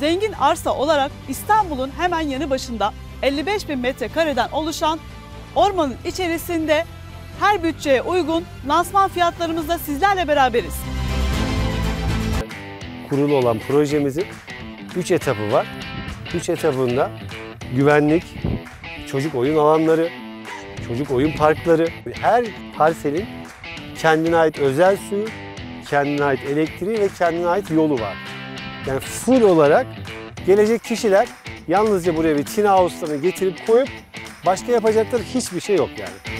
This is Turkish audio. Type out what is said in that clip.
Zengin arsa olarak İstanbul'un hemen yanı başında 55 bin metrekareden oluşan ormanın içerisinde her bütçeye uygun lansman fiyatlarımızda sizlerle beraberiz. kurulu olan projemizin 3 etapı var. 3 etabında güvenlik, çocuk oyun alanları, çocuk oyun parkları, her parselin kendine ait özel suyu, kendine ait elektriği ve kendine ait yolu var. Yani full olarak gelecek kişiler yalnızca buraya bir tina house'larını getirip koyup başka yapacakları hiçbir şey yok yani.